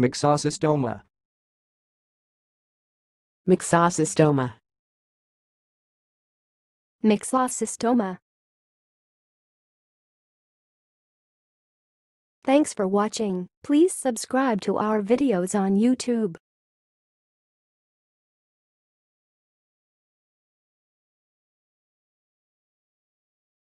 Myxosystoma. Myxosystoma. Myxosystoma. Thanks for watching. Please subscribe to our videos on YouTube.